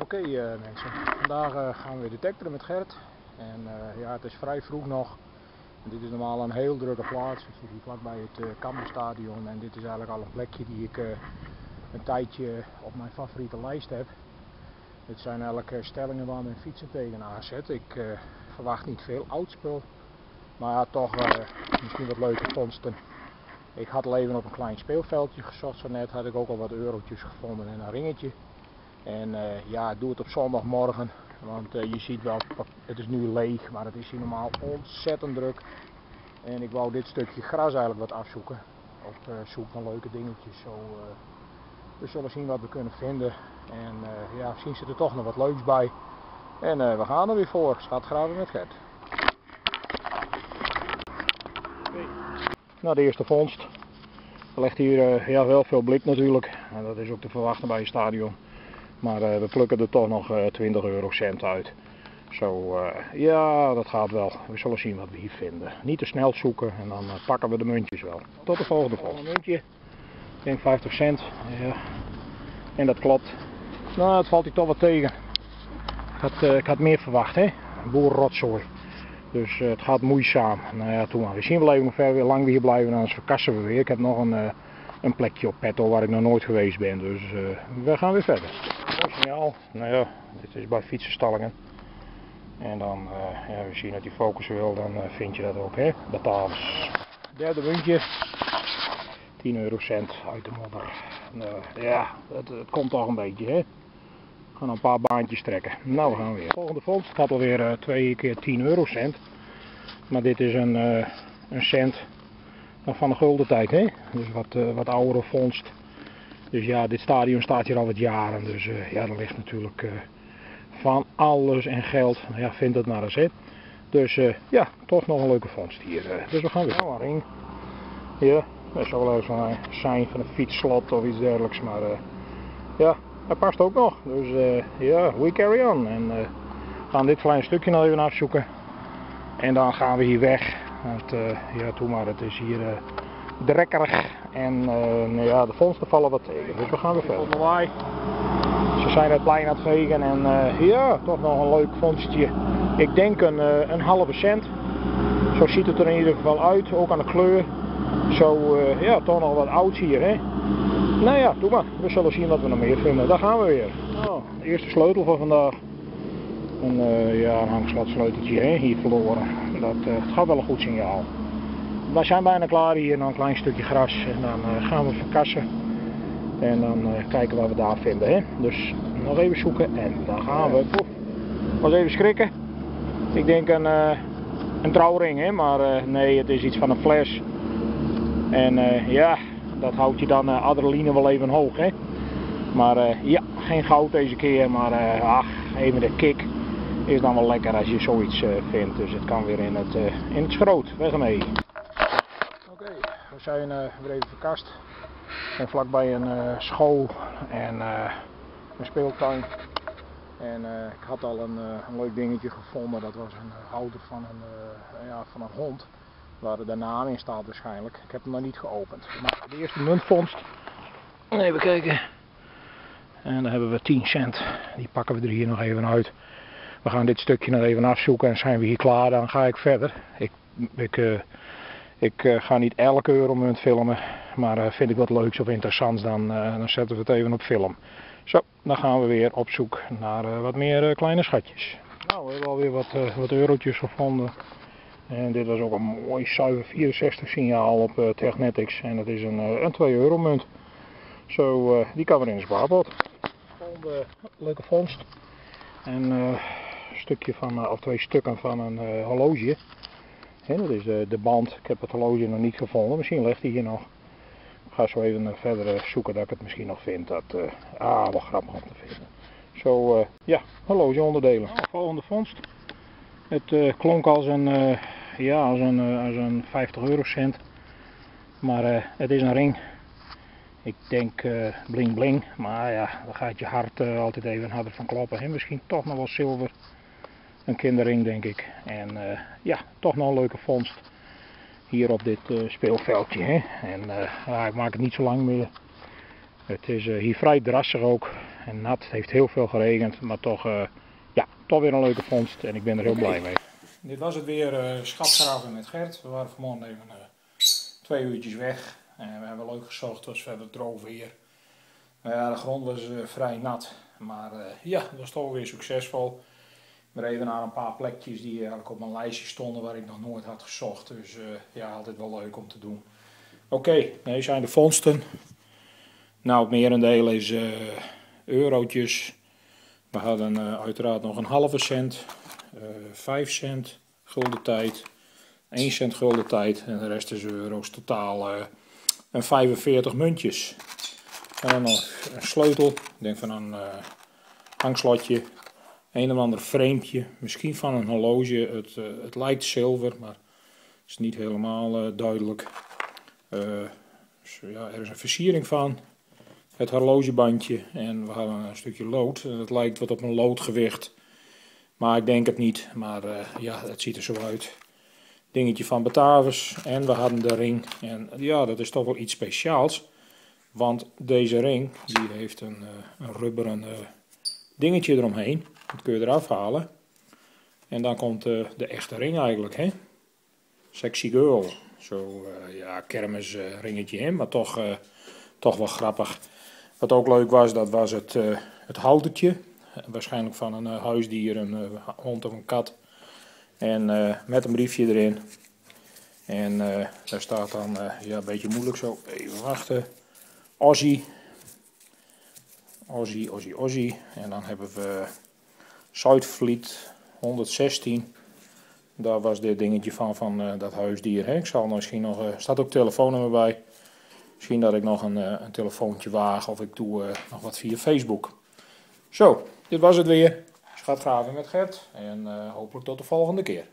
Oké eh, mensen, vandaag eh, gaan we weer detecteren met Gert. En eh, ja, het is vrij vroeg nog. Dit is normaal een heel drukke plaats. We zitten hier vlakbij het Kampenstadion. En dit is eigenlijk al een plekje die ik een tijdje op mijn favoriete lijst heb. Dit zijn eigenlijk stellingen waar men fietsen tegenaan zet. Ik verwacht niet veel oud spul. Maar ja, toch misschien wat leuke vondsten. Ik had al even op een klein speelveldje gezocht. Zo net had ik ook al wat eurotjes gevonden en een ringetje. En uh, ja, doe het op zondagmorgen. Want uh, je ziet wel, het is nu leeg, maar het is hier normaal ontzettend druk. En ik wou dit stukje gras eigenlijk wat afzoeken. Op uh, zoek naar leuke dingetjes. Zo, we zullen zien wat we kunnen vinden. En ja, misschien zit er toch nog wat leuks bij. En we gaan er weer voor. Schatgraven met Gert. Nou, de eerste vondst. Er ligt hier ja, wel veel blik natuurlijk. En dat is ook te verwachten bij een stadion. Maar uh, we plukken er toch nog uh, 20 eurocent uit. Zo, uh, ja, dat gaat wel. We zullen zien wat we hier vinden. Niet te snel zoeken en dan eh, pakken we de muntjes wel. Tot de volgende volgende muntje. Ik denk 50 cent. Ja. En dat klopt. Nou, het valt hier toch wat tegen. Ik had, ik had meer verwacht, hè. Boerenrotzooi. Dus het gaat moeizaam. Nou ja, toen maar. We zien wel even hoe ver, lang we hier blijven, anders verkassen we weer. Ik heb nog een, een plekje op petto waar ik nog nooit geweest ben. Dus we gaan weer verder Nou ja, dit is bij fietsenstallingen. En dan, uh, ja, we zien dat die focus wil, dan uh, vind je dat ook, hè. Batavus. Derde muntje. 10 eurocent uit de modder. Nou, ja, het, het, komt toch een beetje, hè. We gaan een paar baantjes trekken. Nou, we gaan weer. Volgende vondst gaat alweer uh, twee keer 10 eurocent. Maar dit is een, een cent van de gulden tijd, hè. Dus wat, wat oudere vondst. Dus ja, dit stadion staat hier al wat jaren. Dus uh, ja, er ligt natuurlijk uh, van alles en geld. Nou ja, vind het maar eens. Hè. Dus uh, ja, toch nog een leuke vondst hier. dus we gaan weer. Nou. Ja, dat zal wel even zijn van een fietsslot of iets dergelijks. Maar ja, dat past ook nog. Dus ja, we carry on. En we gaan dit kleine stukje nog even afzoeken. En dan gaan we hier weg. Want ja, toe maar, het is hier drekkerig en uh, nou ja, de vondsten vallen wat tegen. Dus we gaan weer verder. Ze zijn het plein aan het vegen en uh, ja, toch nog een leuk vondstje. Ik denk een, uh, een halve cent. Zo ziet het er in ieder geval uit, ook aan de kleur. Zo, ja, toch nog wat oud hier, hè. Nou ja, doe maar. We zullen zien wat we nog meer vinden. Daar gaan we weer. Nou, de eerste sleutel van vandaag. Een, ja, een hè, hier verloren. Dat gaat wel een goed signaal we zijn bijna klaar hier, nog een klein stukje gras en dan uh, gaan we verkassen. En dan uh, kijken wat we daar vinden. Hè? Dus nog even zoeken en dan gaan we. Poef. Was even schrikken. Ik denk een, uh, een trouwring, hè? maar nee, het is iets van een fles. En ja, dat houdt je dan adrenaline wel even hoog. Hè? Maar ja, geen goud deze keer, maar ach, even de kick is dan wel lekker als je zoiets vindt. Dus het kan weer in het, in het schroot. Weg ermee we zijn uh, weer even verkast. En vlakbij een uh, school en uh, een speeltuin. En ik had al een, een, leuk dingetje gevonden. Dat was een houder van een, ja, van een hond. Waar de naam in staat waarschijnlijk. Ik heb hem nog niet geopend. Maar de eerste muntvondst. Even kijken. En dan hebben we 10 cent. Die pakken we er hier nog even uit. We gaan dit stukje nog even afzoeken en zijn we hier klaar, dan ga ik verder. Ik, ik ik uh, ga niet elke euromunt filmen, maar uh, vind ik wat leuks of interessants, dan, uh, dan zetten we het even op film. Zo, dan gaan we weer op zoek naar wat meer kleine schatjes. Nou, we hebben alweer wat, wat eurotjes gevonden. En dit was ook een mooi zuiver 64 signaal op Technetics. En dat is een, een 2 euro munt. Zo, die kan weer in de spaarpot. Volgende leuke vondst. En een stukje van, of twee stukken van een horloge dat is de, de, band. Ik heb het horloge nog niet gevonden. Misschien ligt hij hier nog. Ik ga zo even eh, verder eh, zoeken dat ik het misschien nog vind. Dat, uh, ah, wat grappig om te vinden. Zo, uh, ja, horloge onderdelen. Nou, volgende vondst. Het uh, klonk als een, ja, als een, als een 50 eurocent. Maar het is een ring. Ik denk bling bling. Maar ja, dan gaat je hart altijd even harder van kloppen. En misschien toch nog wel zilver een kinderring denk ik. En uh, ja, toch nog een leuke vondst hier op dit uh, speelveldje. Hè? En uh, ja, ik maak het niet zo lang meer. Het is hier vrij drassig ook. en nat. Het heeft heel veel geregend, maar toch, ja, toch weer een leuke vondst en ik ben er heel blij mee. Dit was het weer uh, schatgraven met Gert. We waren vanmorgen even twee uurtjes weg. En we hebben leuk gezocht, het was verder droog weer. ja, de grond was vrij nat, maar ja, dat was toch weer succesvol. We reden naar een paar plekjes die eigenlijk op mijn lijstje stonden waar ik nog nooit had gezocht. Dus ja, altijd wel leuk om te doen. Oké, deze zijn de vondsten. Nou, het merendeel is uh, eurotjes. We hadden uh, uiteraard nog een halve cent, uh, 5 cent gulden tijd, 1 cent gulden tijd en de rest is euro's. Totaal een 45 muntjes. En dan nog een sleutel, ik denk van een hangslotje, een of ander framepje, misschien van een horloge. Het, het lijkt zilver, maar is niet helemaal duidelijk. Dus, ja, er is een versiering van het horlogebandje en we hadden een stukje lood. Het lijkt wat op een loodgewicht, maar ik denk het niet. Maar ja, het ziet er zo uit. Dingetje van Batavus en we hadden de ring. En ja, dat is toch wel iets speciaals. Want deze ring, die heeft een, uh, een rubberen dingetje eromheen. Dat kun je eraf halen. En dan komt de echte ring eigenlijk, hè. Sexy girl. Zo, ja, kermisringetje in, maar toch, toch wel grappig. Wat ook leuk was, dat was het, uh, het houtertje. Waarschijnlijk van een uh, huisdier, een uh, hond of een kat. En met een briefje erin. En daar staat dan, ja een beetje moeilijk zo, even wachten. Ozzy. Ozzy, Ozzy, Ozzy. En dan hebben we Zuidvliet 116. Daar was dit dingetje van, van dat huisdier. Hè. Ik zal misschien nog, er staat ook telefoonnummer bij. Misschien dat ik nog een, eh, telefoontje waag of ik doe nog wat via Facebook. Zo, dit was het weer. Schatgraven met Gert en hopelijk tot de volgende keer.